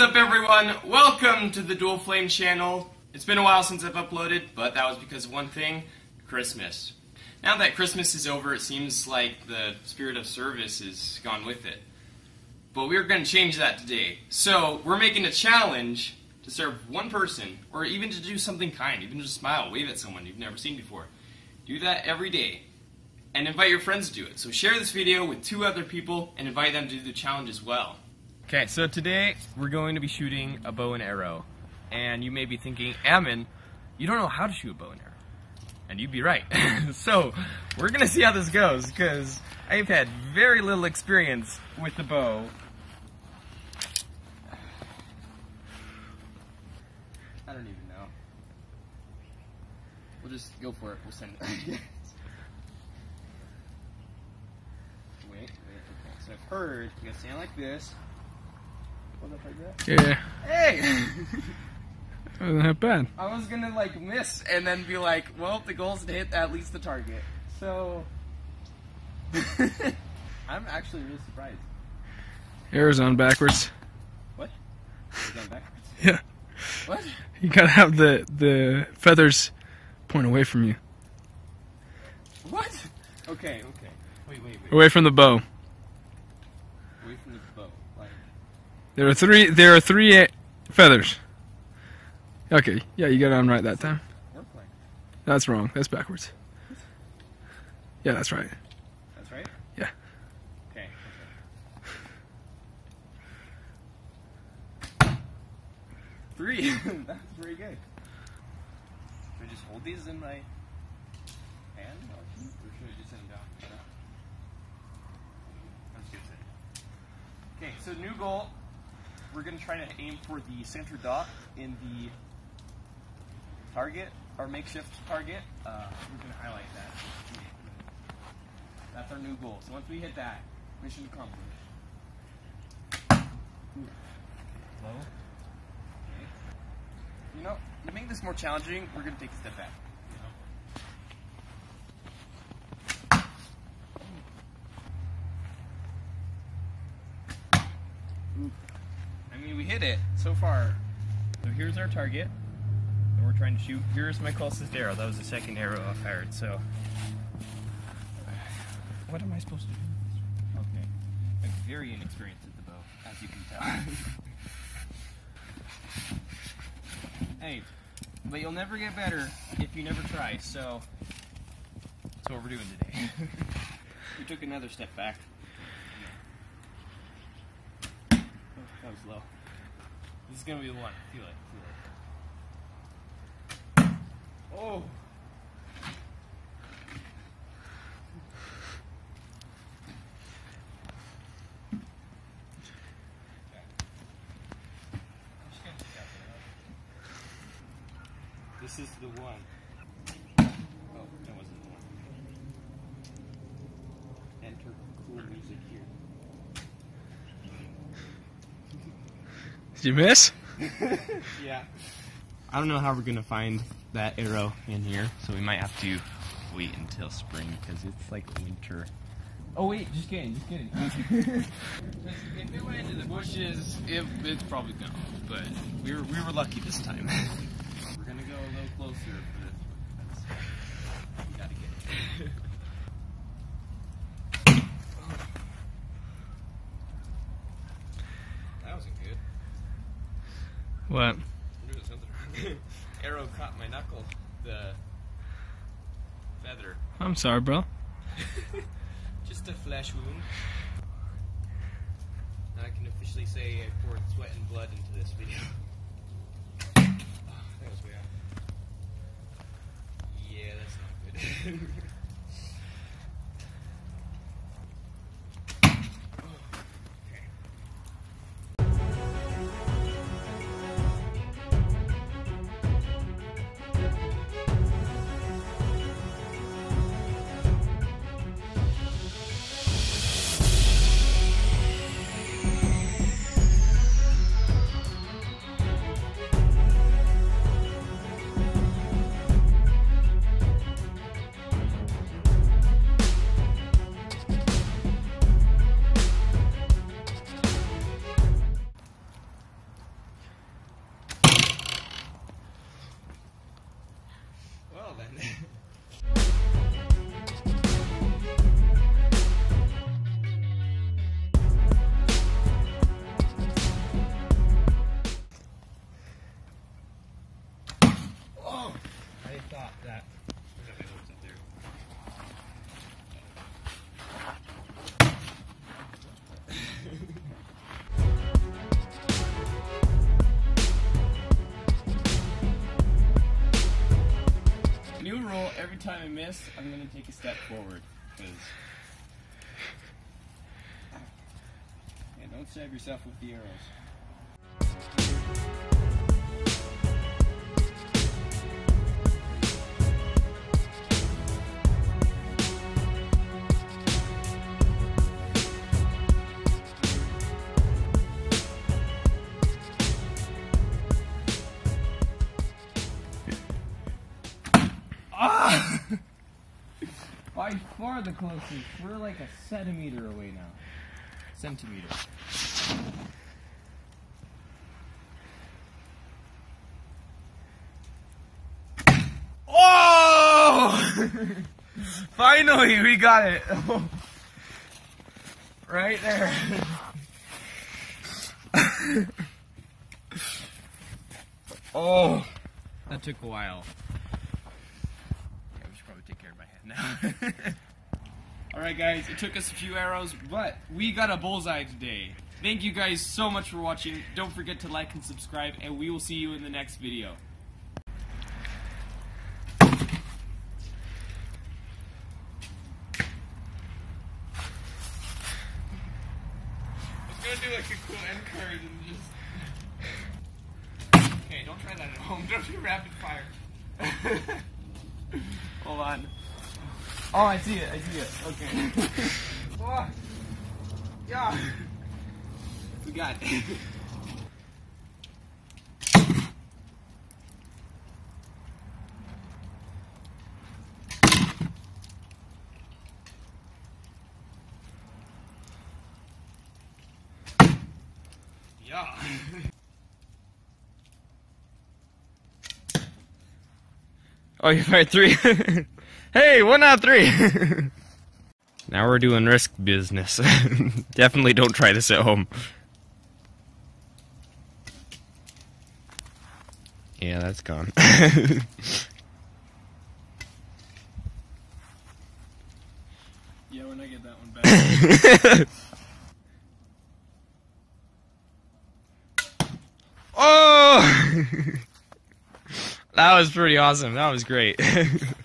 What's up everyone? Welcome to the Dual Flame channel. It's been a while since I've uploaded, but that was because of one thing, Christmas. Now that Christmas is over, it seems like the spirit of service is gone with it. But we're going to change that today. So, we're making a challenge to serve one person, or even to do something kind, even just smile, wave at someone you've never seen before. Do that every day. And invite your friends to do it. So share this video with two other people and invite them to do the challenge as well. Okay, so today we're going to be shooting a bow and arrow. And you may be thinking, Ammon, you don't know how to shoot a bow and arrow. And you'd be right. so, we're going to see how this goes, because I've had very little experience with the bow. I don't even know. We'll just go for it. We'll send it. wait, wait, okay. So I've heard you gotta stand like this. Like that. Yeah, Hey! wasn't that bad. I was gonna like miss and then be like, well, the goal is to hit at least the target. So I'm actually really surprised. Arrow's on backwards. What? that backwards? Yeah, What? you gotta have the the feathers point away from you, What? Okay, okay. Wait, wait, wait. away from the bow. Away from the bow. There are three. There are three uh, feathers. Okay, yeah, you got it on right that time. That's wrong. That's backwards. Yeah, that's right. That's right? Yeah. Okay, okay. Three. That's very good. Should I just hold these in my hand? Or should I just set them down? like that? That's good. Okay, so new goal. We're gonna try to aim for the center dot in the target, our makeshift target. Uh, we're gonna highlight that. That's our new goal. So once we hit that, mission accomplished. Low. Okay. You know, to make this more challenging, we're gonna take a step back. I mean, we hit it so far. So here's our target, and we're trying to shoot. Here's my closest arrow. That was the second arrow I fired. So, what am I supposed to do? Okay, I'm very inexperienced at the bow, as you can tell. hey, but you'll never get better if you never try. So, that's what we're doing today. we took another step back. Oh, that was low. This is gonna be the one. Feel it. Feel it. Oh. This is the one. Oh, that wasn't the one. Enter cool music here. Did you miss? Yeah. I don't know how we're gonna find that arrow in here, so we might have to wait until spring because it's like winter. Oh wait, just kidding, just kidding. if it went into the bushes, it, it's probably gone. But we were we were lucky this time. we're gonna go a little closer, but that's, we gotta get it. that wasn't good. What? Arrow caught my knuckle. The feather. I'm sorry, bro. Just a flesh wound. Now I can officially say I poured sweat and blood into this video. Oh, that was out. Yeah, that's not good. Oh, I thought that. Every time I miss, I'm gonna take a step forward. Cause yeah, don't stab yourself with the arrows. By far the closest. We're like a centimeter away now. Centimeter. Oh! Finally, we got it. right there. oh. That took a while. Yeah, we should probably take care of my head now. Alright, guys, it took us a few arrows, but we got a bullseye today. Thank you guys so much for watching. Don't forget to like and subscribe, and we will see you in the next video. I was gonna do like a cool end card and just. Okay, don't try that at home. Don't do rapid fire. Hold on. Oh, I see it. I see it. Okay. oh. Yeah. We got it. yeah. Oh, you fired three. hey, one out of three. now we're doing risk business. Definitely don't try this at home. Yeah, that's gone. Yeah, when I get that one back. oh! That was pretty awesome. That was great.